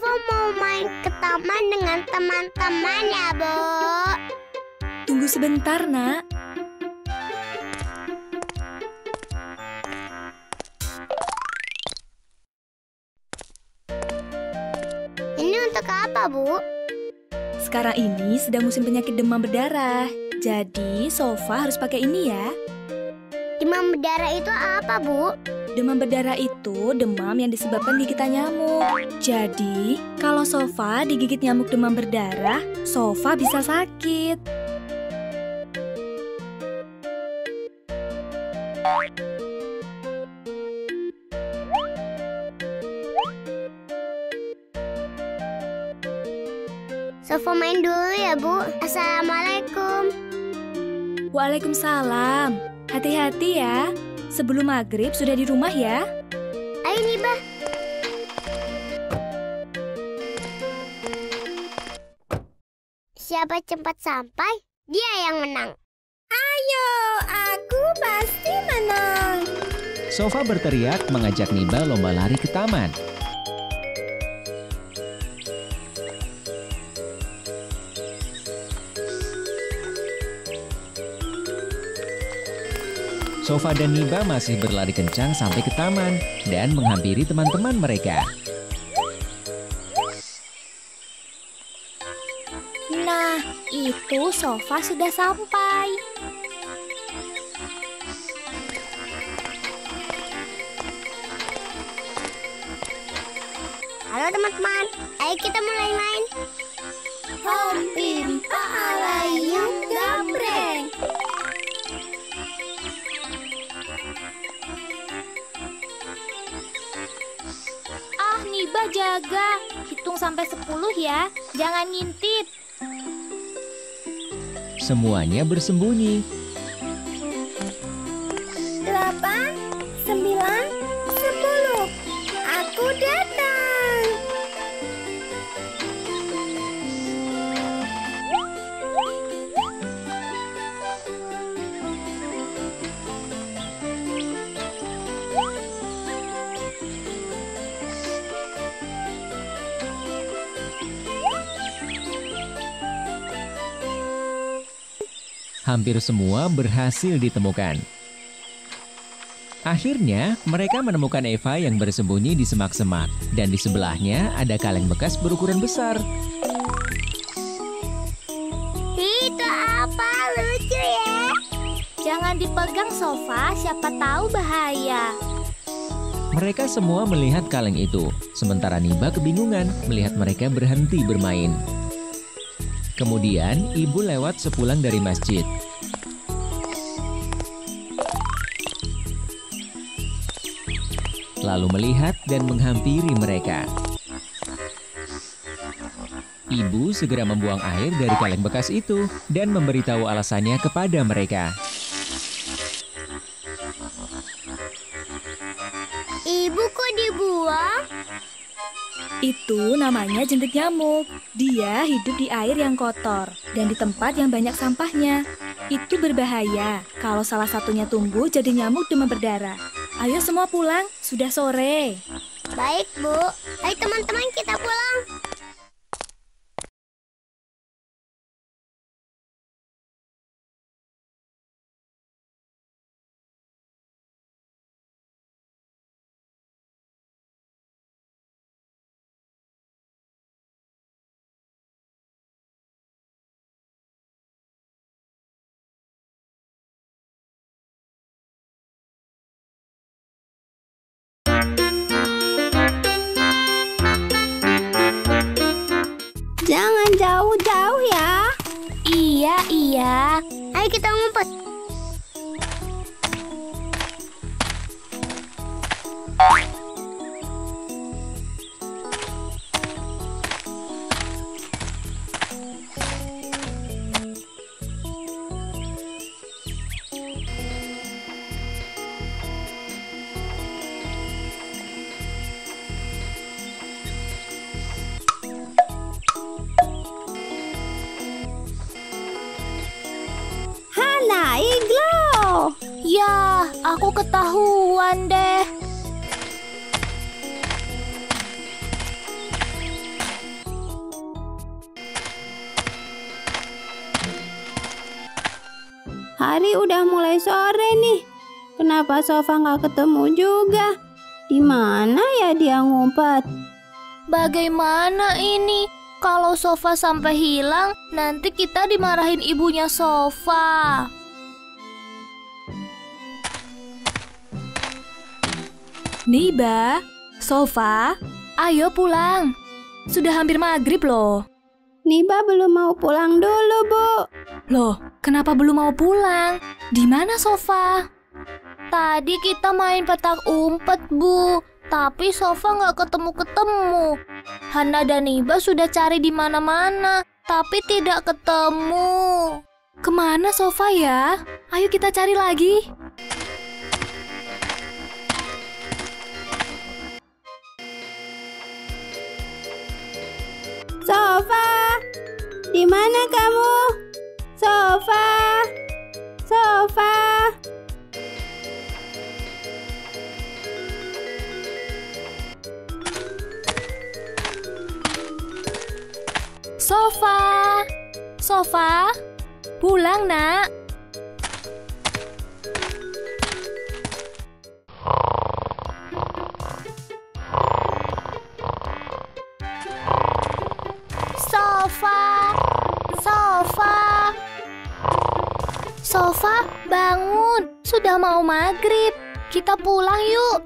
mau main ke taman dengan teman-teman ya, Bu. Tunggu sebentar, nak. Ini untuk apa, Bu? Sekarang ini sedang musim penyakit demam berdarah. Jadi, sofa harus pakai ini ya. Demam berdarah itu apa, Bu? Demam berdarah itu demam yang disebabkan gigitan nyamuk. Jadi, kalau sofa digigit nyamuk demam berdarah, sofa bisa sakit. Sofa main dulu ya, Bu. Assalamualaikum. Waalaikumsalam. Hati-hati ya. Sebelum maghrib sudah di rumah ya. Ayo nih, Bah. Siapa cepat sampai, dia yang menang. Ayo, aku pasti menang. Sofa berteriak mengajak Niba lomba lari ke taman. Sofa dan Niba masih berlari kencang sampai ke taman dan menghampiri teman-teman mereka. Nah, itu sofa sudah sampai. Halo teman-teman, ayo kita mulai main. Hompim Paalayung Gambreng. Jaga. Hitung sampai 10 ya. Jangan ngintip. Semuanya bersembunyi. Hampir semua berhasil ditemukan. Akhirnya, mereka menemukan Eva yang bersembunyi di semak-semak, dan di sebelahnya ada kaleng bekas berukuran besar. Itu apa lucu ya? Jangan dipegang sofa, siapa tahu bahaya. Mereka semua melihat kaleng itu, sementara Niba kebingungan melihat mereka berhenti bermain. Kemudian, ibu lewat sepulang dari masjid. Lalu melihat dan menghampiri mereka. Ibu segera membuang air dari kaleng bekas itu dan memberitahu alasannya kepada mereka. Ibu kok dibuang? Itu namanya jentik nyamuk. Dia hidup di air yang kotor dan di tempat yang banyak sampahnya. Itu berbahaya. Kalau salah satunya tumbuh jadi nyamuk demam berdarah. Ayo semua pulang, sudah sore. Baik, Bu. Ayo teman-teman kita pulang. Iya. Ayo kita ngumpet. Ya, aku ketahuan deh. Hari udah mulai sore nih. Kenapa Sofa nggak ketemu juga? Di mana ya dia ngumpet? Bagaimana ini? Kalau Sofa sampai hilang, nanti kita dimarahin ibunya Sofa. Niba, Sofa, ayo pulang. Sudah hampir maghrib loh. Niba belum mau pulang dulu, Bu. Loh, kenapa belum mau pulang? Di mana Sofa? Tadi kita main petak umpet, Bu. Tapi Sofa nggak ketemu-ketemu. Hana dan Niba sudah cari di mana-mana, tapi tidak ketemu. Ke mana Sofa ya? Ayo kita cari lagi. Di mana kamu? Sofa, Sofa. Sofa, Sofa, pulang nak. Sofa, bangun. Sudah mau maghrib. Kita pulang yuk.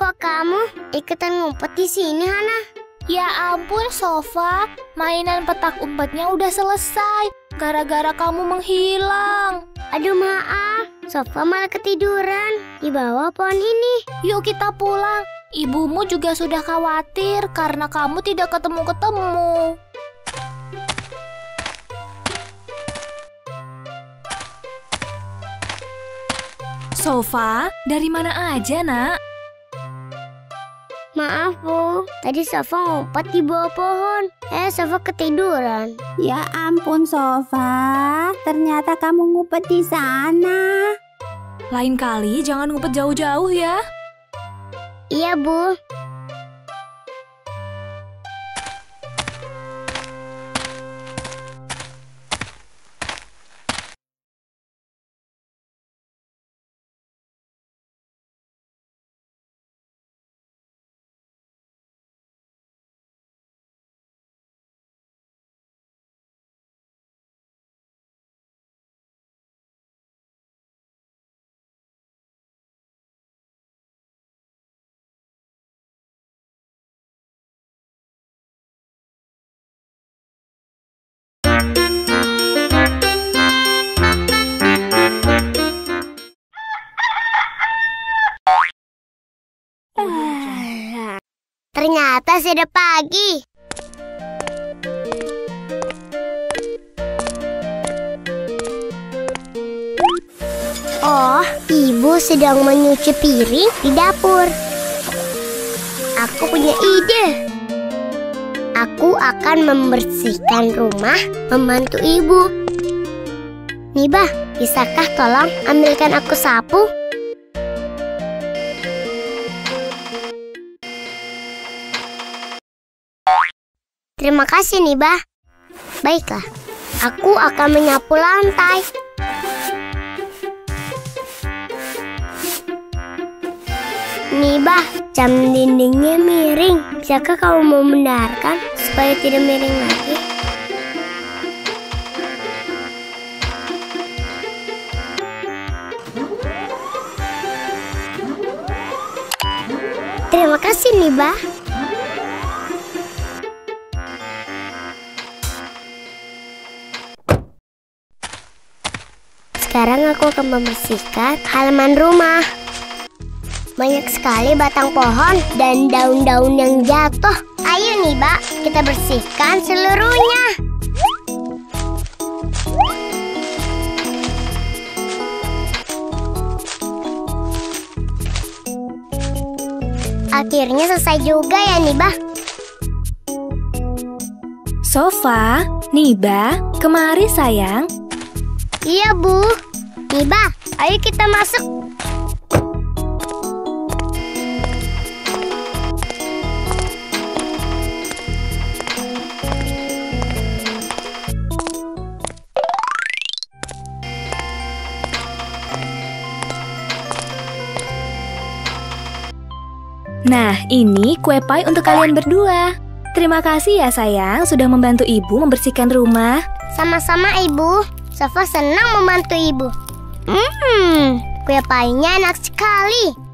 Kok kamu ikutan ngumpet di sini, Hana? Ya ampun, Sofa. Mainan petak umpetnya udah selesai. Gara-gara kamu menghilang. Aduh maaf, Sofa malah ketiduran di bawah pohon ini. Yuk kita pulang. Ibumu juga sudah khawatir karena kamu tidak ketemu-ketemu. Sofa, dari mana aja, Nak? Maaf, Bu. Tadi Sofa ngumpet di bawah pohon. Eh, Sofa ketiduran. Ya ampun, Sofa. Ternyata kamu ngumpet di sana. Lain kali jangan ngumpet jauh-jauh ya. Iya, Bu. Ternyata sudah pagi. Oh, ibu sedang menyuci piring di dapur. Aku punya ide. Aku akan membersihkan rumah membantu ibu. Nibah, bisakah tolong ambilkan aku sapu? Terima kasih, Nibah. Baiklah, aku akan menyapu lantai. Nibah, jam dindingnya miring. Bisakah kamu membenarkan supaya tidak miring lagi? Terima kasih, Nibah. Sekarang aku akan membersihkan halaman rumah. Banyak sekali batang pohon dan daun-daun yang jatuh. Ayo nih, Mbak, kita bersihkan seluruhnya. Akhirnya selesai juga ya, Nibah. Sofa, Niba, kemari sayang. Iya, Bu. Miba, ayo kita masuk. Nah, ini kue pai untuk kalian berdua. Terima kasih ya sayang sudah membantu ibu membersihkan rumah. Sama-sama ibu. Safa senang membantu ibu. Hmm, kue pie-nya enak sekali.